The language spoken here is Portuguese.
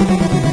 Música